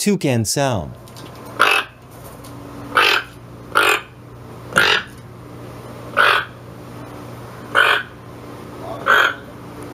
Toucan sound.